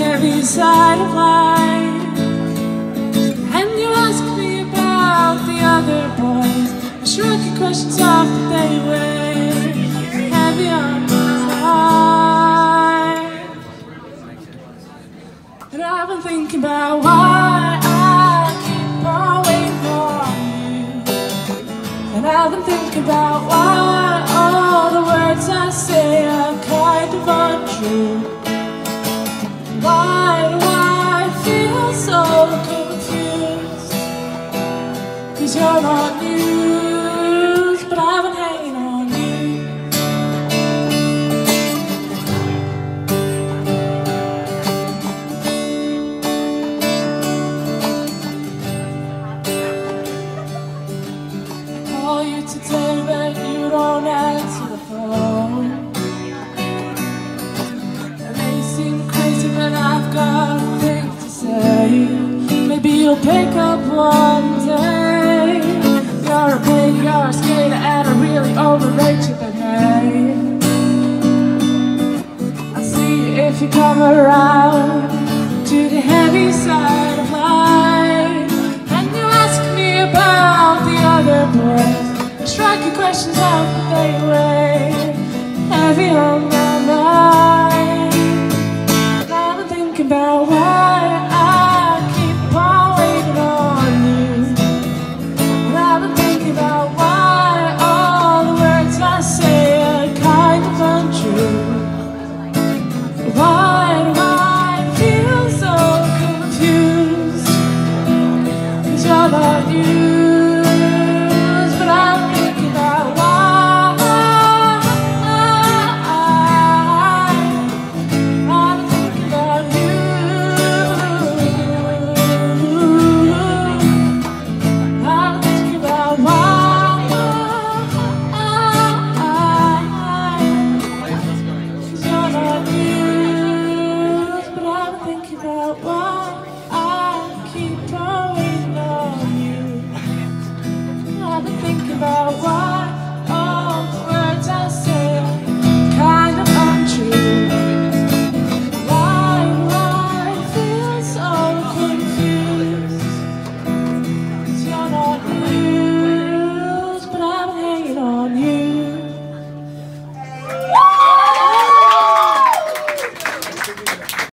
heavy side of life. And you ask me about the other boys. I shrug your questions off, but they weigh heavy on my heart. And I've been thinking about why I keep on waiting for you. And I've been thinking about why all the words I say are kind of untrue. Why do I feel so confused? Cause you're not news, but I've been hanging on you. Call you today, but you don't answer the phone. You'll pick up one day. You're a pig, you're a skater, and I really overrate you, hey. I'll see you if you come around to the heavy side of life. And you ask me about the other boys. Strike your questions out, but they weigh heavy to think about why